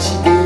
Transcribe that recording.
te dei.